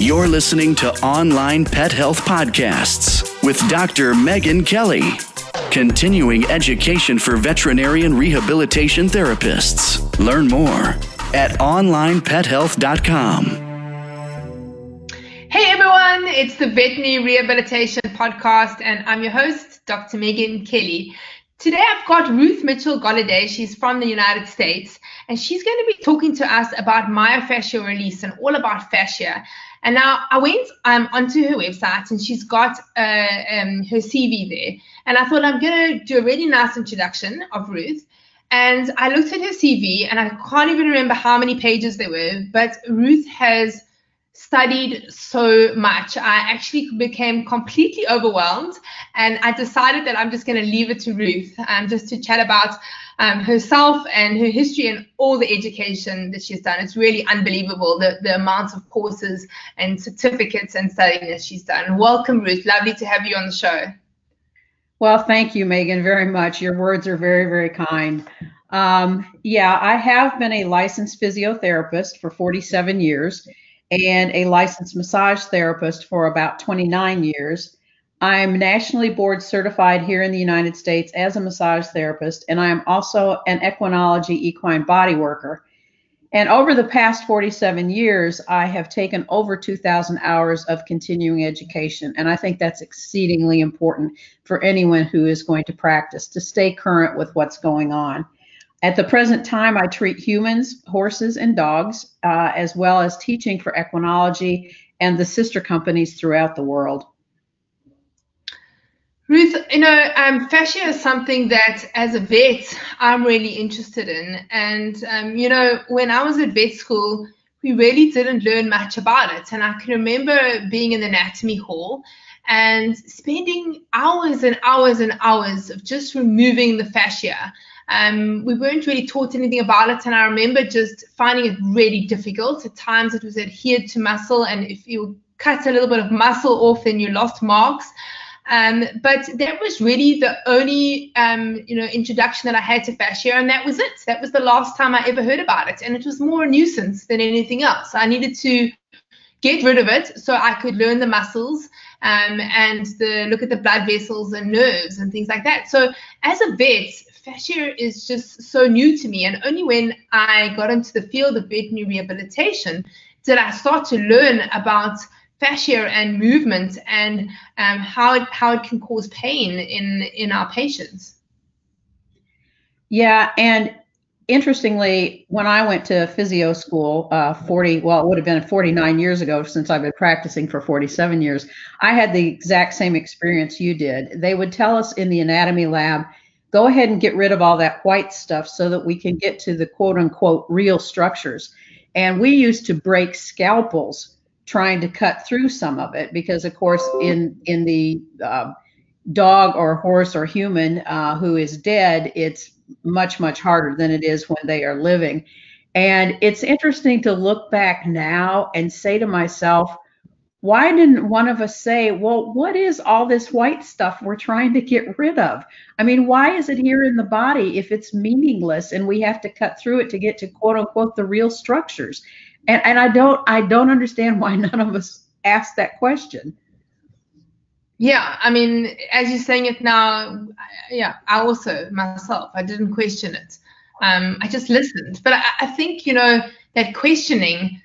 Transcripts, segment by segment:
You're listening to Online Pet Health Podcasts with Dr. Megan Kelly. Continuing education for veterinarian rehabilitation therapists. Learn more at onlinepethealth.com. Hey everyone, it's the Veterinary Rehabilitation Podcast, and I'm your host, Dr. Megan Kelly. Today I've got Ruth Mitchell Golladay. She's from the United States, and she's going to be talking to us about myofascial release and all about fascia. And now I went um, onto her website, and she's got uh, um, her CV there. And I thought I'm going to do a really nice introduction of Ruth. And I looked at her CV, and I can't even remember how many pages there were, but Ruth has studied so much. I actually became completely overwhelmed and I decided that I'm just going to leave it to Ruth um, just to chat about um, herself and her history and all the education that she's done. It's really unbelievable the, the amounts of courses and certificates and studying that she's done. Welcome, Ruth. Lovely to have you on the show. Well, thank you, Megan, very much. Your words are very, very kind. Um, yeah, I have been a licensed physiotherapist for 47 years and a licensed massage therapist for about 29 years. I'm nationally board certified here in the United States as a massage therapist, and I am also an equinology equine body worker. And over the past 47 years, I have taken over 2,000 hours of continuing education. And I think that's exceedingly important for anyone who is going to practice to stay current with what's going on. At the present time, I treat humans, horses, and dogs, uh, as well as teaching for equinology and the sister companies throughout the world. Ruth, you know, um, fascia is something that as a vet, I'm really interested in. And, um, you know, when I was at vet school, we really didn't learn much about it. And I can remember being in the anatomy hall and spending hours and hours and hours of just removing the fascia um, we weren't really taught anything about it, and I remember just finding it really difficult. At times, it was adhered to muscle, and if you cut a little bit of muscle off, then you lost marks. Um, but that was really the only um, you know introduction that I had to fascia, and that was it. That was the last time I ever heard about it, and it was more a nuisance than anything else. I needed to get rid of it so I could learn the muscles um, and the look at the blood vessels and nerves and things like that. So as a vet, fascia is just so new to me. And only when I got into the field of veterinary rehabilitation did I start to learn about fascia and movement and um, how it how it can cause pain in in our patients. Yeah, and interestingly, when I went to physio school, uh, 40 well, it would have been 49 years ago since I've been practicing for 47 years. I had the exact same experience you did. They would tell us in the anatomy lab go ahead and get rid of all that white stuff so that we can get to the quote unquote real structures. And we used to break scalpels trying to cut through some of it because, of course, in in the uh, dog or horse or human uh, who is dead, it's much much harder than it is when they are living. And it's interesting to look back now and say to myself, why didn't one of us say, well, what is all this white stuff we're trying to get rid of? I mean, why is it here in the body if it's meaningless and we have to cut through it to get to quote unquote the real structures? And, and I don't I don't understand why none of us asked that question. Yeah, I mean, as you're saying it now, yeah, I also myself, I didn't question it. Um, I just listened. But I, I think, you know, that questioning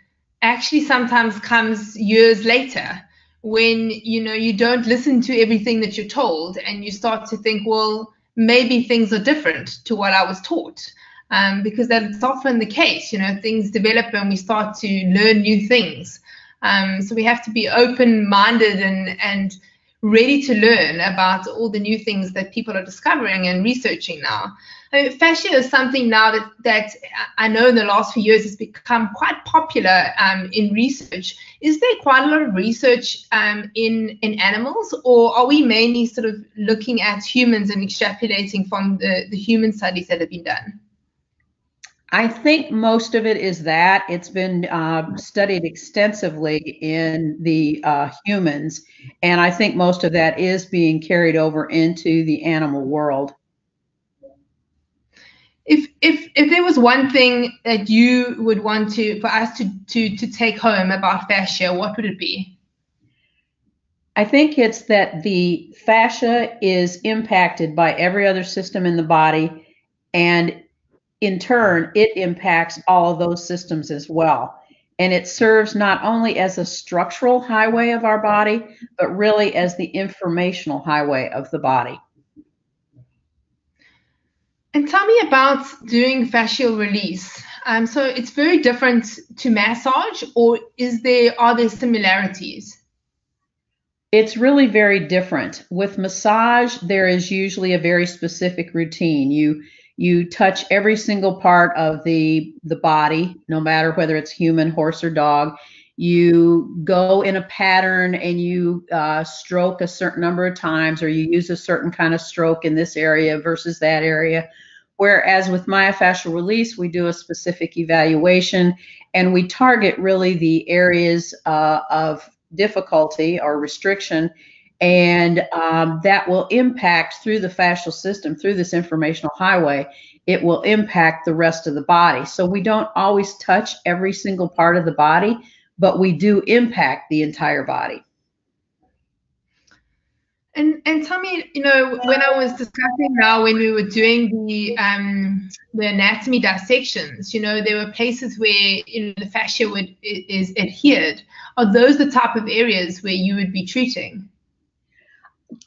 actually sometimes comes years later when you know you don't listen to everything that you're told and you start to think well maybe things are different to what i was taught um, because that's often the case you know things develop and we start to learn new things um, so we have to be open minded and and ready to learn about all the new things that people are discovering and researching now. I mean, fascia is something now that, that I know in the last few years has become quite popular um, in research. Is there quite a lot of research um, in, in animals, or are we mainly sort of looking at humans and extrapolating from the, the human studies that have been done? I think most of it is that it's been uh, studied extensively in the uh, humans, and I think most of that is being carried over into the animal world. If if if there was one thing that you would want to for us to to to take home about fascia, what would it be? I think it's that the fascia is impacted by every other system in the body, and in turn, it impacts all of those systems as well. And it serves not only as a structural highway of our body, but really as the informational highway of the body. And tell me about doing fascial release. Um, so it's very different to massage, or is there are there similarities? It's really very different. With massage, there is usually a very specific routine. You you touch every single part of the the body, no matter whether it's human, horse, or dog. You go in a pattern and you uh, stroke a certain number of times, or you use a certain kind of stroke in this area versus that area Whereas with myofascial release, we do a specific evaluation and we target really the areas uh, of difficulty or restriction, and um, that will impact through the fascial system, through this informational highway, it will impact the rest of the body. So we don't always touch every single part of the body, but we do impact the entire body. And and tell me, you know, when I was discussing now when we were doing the um, the anatomy dissections, you know, there were places where you know the fascia would is adhered. Are those the type of areas where you would be treating?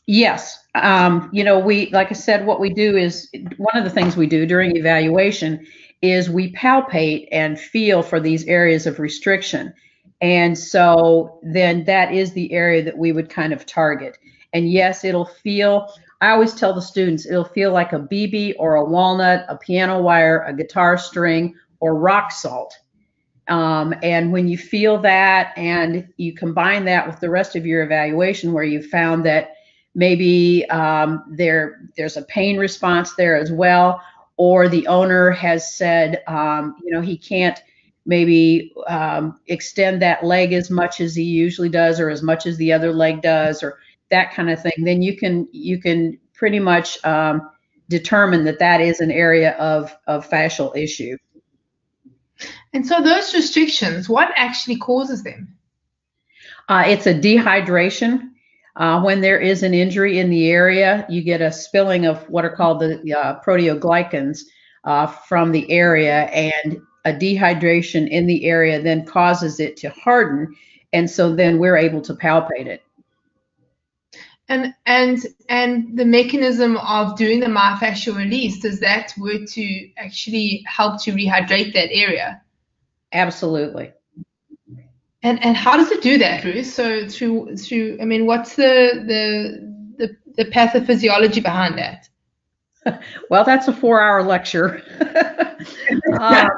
Yes. Um, you know, we like I said, what we do is one of the things we do during evaluation is we palpate and feel for these areas of restriction. And so then that is the area that we would kind of target. And yes, it'll feel, I always tell the students, it'll feel like a BB or a walnut, a piano wire, a guitar string, or rock salt. Um, and when you feel that and you combine that with the rest of your evaluation where you found that maybe um, there there's a pain response there as well, or the owner has said, um, you know, he can't maybe um, extend that leg as much as he usually does or as much as the other leg does, or that kind of thing, then you can you can pretty much um, determine that that is an area of of fascial issue. And so those restrictions, what actually causes them? Uh, it's a dehydration. Uh, when there is an injury in the area, you get a spilling of what are called the uh, proteoglycans uh, from the area, and a dehydration in the area then causes it to harden, and so then we're able to palpate it. And and and the mechanism of doing the myofascial release does that work to actually help to rehydrate that area? Absolutely. And and how does it do that, Ruth? So through through I mean, what's the the the, the pathophysiology behind that? well, that's a four-hour lecture. uh,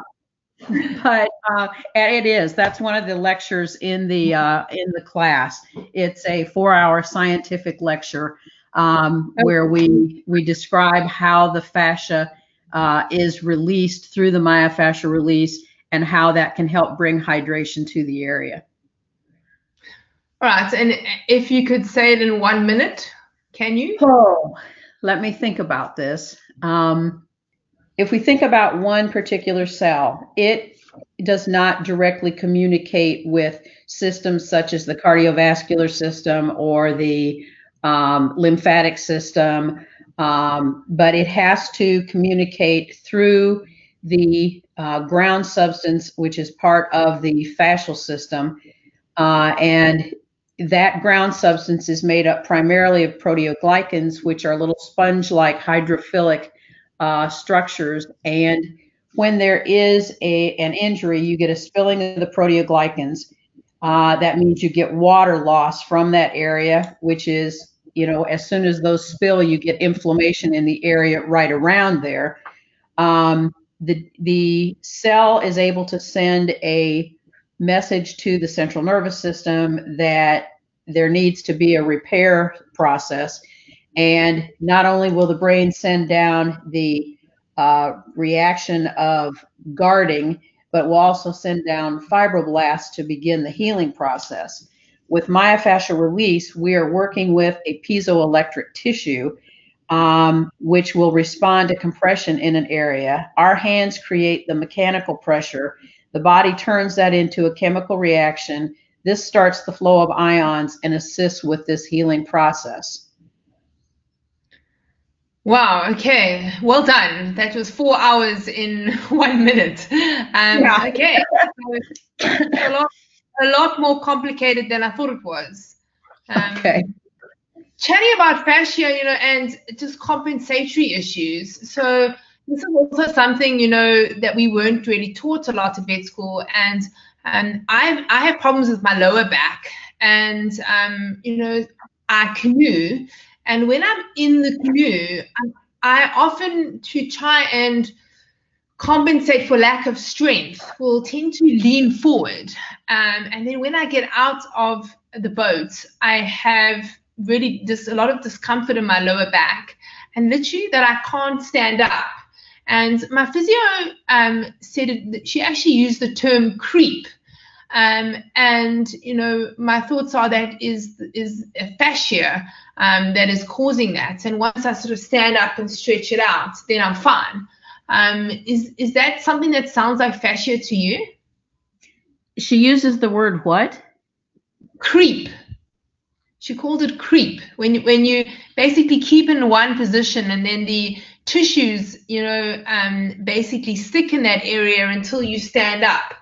but uh, it is. That's one of the lectures in the uh, in the class. It's a four-hour scientific lecture um, where we we describe how the fascia uh, is released through the myofascial release and how that can help bring hydration to the area. All right, and if you could say it in one minute, can you? Oh, let me think about this. Um, if we think about one particular cell, it does not directly communicate with systems such as the cardiovascular system or the um, lymphatic system, um, but it has to communicate through the uh, ground substance, which is part of the fascial system. Uh, and that ground substance is made up primarily of proteoglycans, which are little sponge like hydrophilic uh, structures. And when there is a, an injury, you get a spilling of the proteoglycans. Uh, that means you get water loss from that area, which is, you know, as soon as those spill, you get inflammation in the area right around there. Um, the, the cell is able to send a message to the central nervous system that there needs to be a repair process. And not only will the brain send down the uh, reaction of guarding, but will also send down fibroblasts to begin the healing process. With myofascial release, we are working with a piezoelectric tissue, um, which will respond to compression in an area. Our hands create the mechanical pressure. The body turns that into a chemical reaction. This starts the flow of ions and assists with this healing process. Wow. Okay. Well done. That was four hours in one minute. Um, yeah. Okay. a, lot, a lot more complicated than I thought it was. Um, okay. Chatting about fascia, you know, and just compensatory issues. So this is also something, you know, that we weren't really taught a lot at vet school. And um, I I have problems with my lower back, and um, you know, I canoe and when I'm in the canoe, I often, to try and compensate for lack of strength, will tend to lean forward. Um, and then when I get out of the boat, I have really just a lot of discomfort in my lower back and literally that I can't stand up. And my physio um, said it, she actually used the term creep um, and you know, my thoughts are that is is a fascia um, that is causing that. And once I sort of stand up and stretch it out, then I'm fine. Um, is is that something that sounds like fascia to you? She uses the word what? Creep. She called it creep when you, when you basically keep in one position and then the tissues, you know, um, basically stick in that area until you stand up.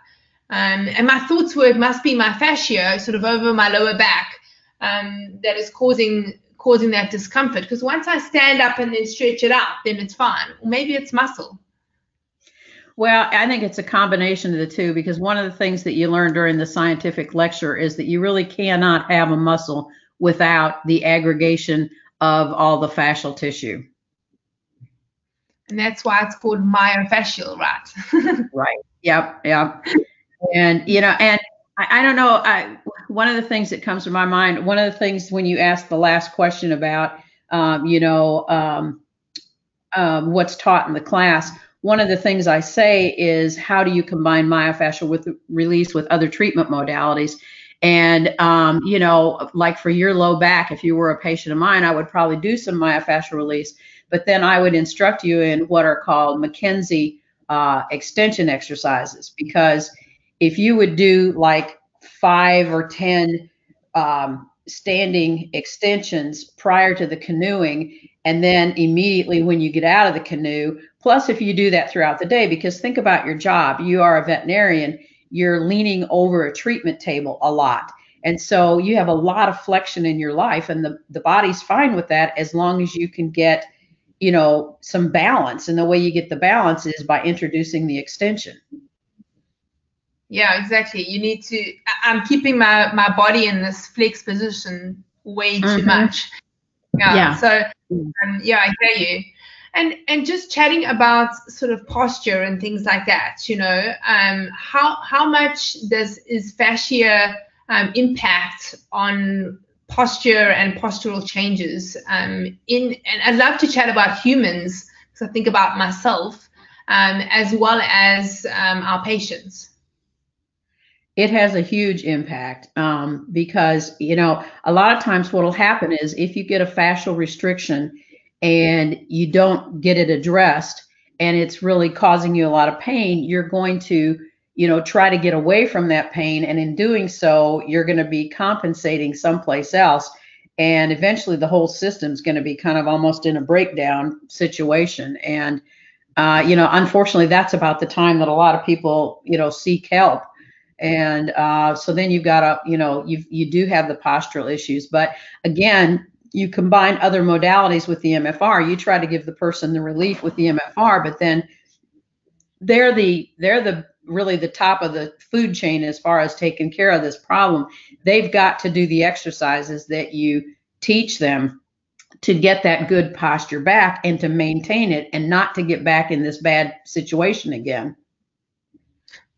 Um, and my thoughts were it must be my fascia, sort of over my lower back, um, that is causing causing that discomfort. Because once I stand up and then stretch it out, then it's fine. Or maybe it's muscle. Well, I think it's a combination of the two because one of the things that you learn during the scientific lecture is that you really cannot have a muscle without the aggregation of all the fascial tissue. And that's why it's called myofascial, right? right. Yep. Yep and you know and I, I, don't know I, one of the things that comes to my mind one of the things when you asked the last question about um, you know um, um, what's taught in the class one of the things i say is how do you combine myofascial with release with other treatment modalities? And um, you know like for your low back if you were a patient of mine i would probably do some myofascial release but then i would instruct you in what are called mckenzie uh, extension exercises because if you would do like five or 10 um, standing extensions prior to the canoeing, and then immediately when you get out of the canoe, plus if you do that throughout the day, because think about your job, you are a veterinarian, you're leaning over a treatment table a lot. And so you have a lot of flexion in your life, and the, the body's fine with that as long as you can get, you know, some balance. And the way you get the balance is by introducing the extension. Yeah, exactly. You need to. I'm keeping my my body in this flex position way mm-hmm. too much. Yeah. yeah. So um, yeah, I hear you. And and just chatting about sort of posture and things like that. You know, um, how how much does is fascia um, impact on posture and postural changes? Um, in and I'd love to chat about humans because I think about myself um, as well as um, our patients it has a huge impact um, because you know a lot of times what will happen is if you get a fascial restriction and you don't get it addressed and it's really causing you a lot of pain you're going to you know try to get away from that pain. And in doing so you're going to be compensating someplace else. And eventually the whole system's going to be kind of almost in a breakdown situation. And uh, you know unfortunately that's about the time that a lot of people you know seek help and uh, so then you've got a you know you you do have the postural issues. But again you combine other modalities with the mfr you try to give the person the relief with the mfr but then they're the they're the really the top of the food chain as far as taking care of this problem. They've got to do the exercises that you teach them to get that good posture back and to maintain it and not to get back in this bad situation again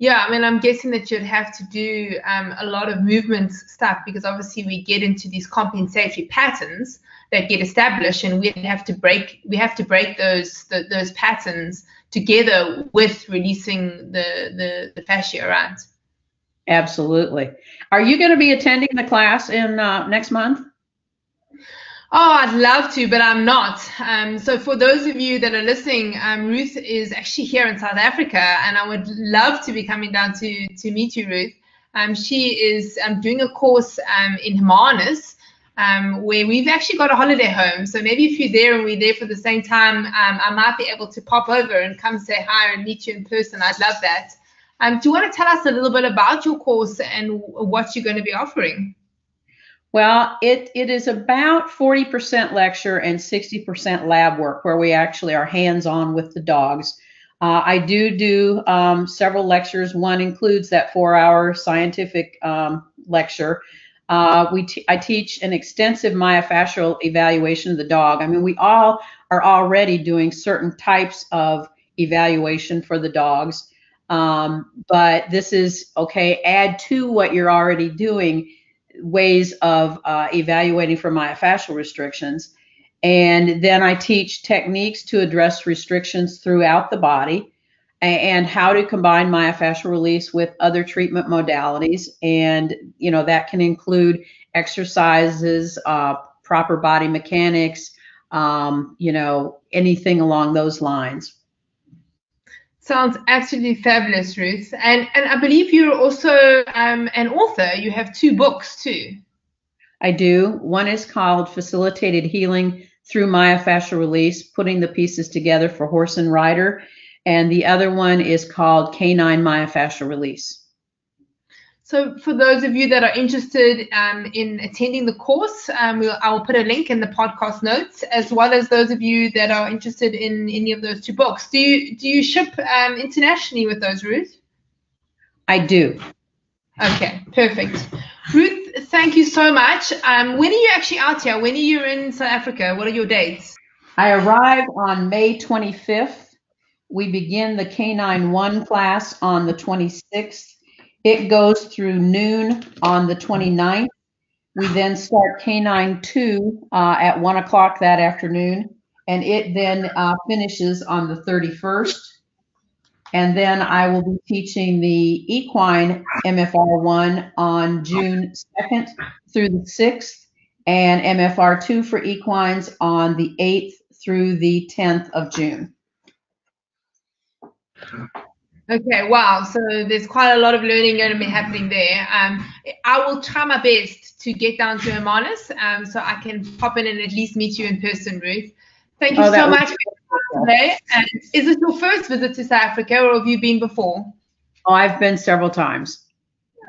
yeah, I mean, I'm guessing that you'd have to do um, a lot of movement stuff because obviously we get into these compensatory patterns that get established, and we have to break we have to break those the, those patterns together with releasing the the, the fascia around. Absolutely. Are you going to be attending the class in uh, next month? Oh, I'd love to, but I'm not. Um, so, for those of you that are listening, um, Ruth is actually here in South Africa, and I would love to be coming down to to meet you, Ruth. Um, she is um, doing a course um, in Hermanus, um, where we've actually got a holiday home. So maybe if you're there and we're there for the same time, I might be able to pop over and come say hi and meet you in person. I'd love that. do you want to tell us a little bit about your course and what you're going to be offering? Well, it, it is about 40% lecture and 60% lab work where we actually are hands on with the dogs. Uh, I do do um, several lectures. One includes that four hour scientific um, lecture. Uh, we t- I teach an extensive myofascial evaluation of the dog. I mean, we all are already doing certain types of evaluation for the dogs. Um, but this is okay, add to what you're already doing ways of uh, evaluating for myofascial restrictions. And then I teach techniques to address restrictions throughout the body and how to combine myofascial release with other treatment modalities. And, you know, that can include exercises, uh, proper body mechanics, um, you know, anything along those lines. Sounds absolutely fabulous, Ruth. And and I believe you're also um, an author. You have two books too. I do. One is called Facilitated Healing Through Myofascial Release, Putting the Pieces Together for Horse and Rider. And the other one is called Canine Myofascial Release. So for those of you that are interested um, in attending the course, um, we'll, I will put a link in the podcast notes, as well as those of you that are interested in any of those two books. Do you do you ship um, internationally with those, Ruth? I do. Okay, perfect. Ruth, thank you so much. Um, when are you actually out here? When are you in South Africa? What are your dates? I arrive on May 25th. We begin the Canine 1 class on the 26th it goes through noon on the 29th. We then start Canine 2 uh, at 1 o'clock that afternoon, and it then uh, finishes on the 31st. And then I will be teaching the equine MFR1 on June 2nd through the 6th, and MFR2 for equines on the 8th through the 10th of June. Okay, wow. So there's quite a lot of learning going to be happening there. Um, I will try my best to get down to Hermanus um, so I can pop in and at least meet you in person, Ruth. Thank you oh, so much for today. And is this your first visit to South Africa or have you been before? Oh, I've been several times.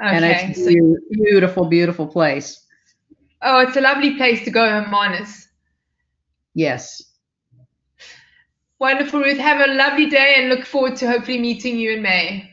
Okay, and it's a so, beautiful, beautiful place. Oh, it's a lovely place to go, Hermanus. Yes. Wonderful, Ruth. Have a lovely day and look forward to hopefully meeting you in May.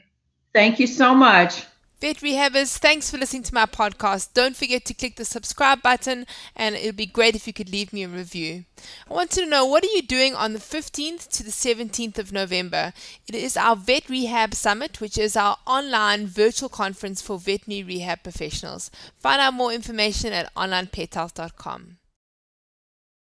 Thank you so much. Vet Rehabbers, thanks for listening to my podcast. Don't forget to click the subscribe button, and it would be great if you could leave me a review. I want to know what are you doing on the 15th to the 17th of November? It is our Vet Rehab Summit, which is our online virtual conference for veterinary rehab professionals. Find out more information at onlinepethealth.com.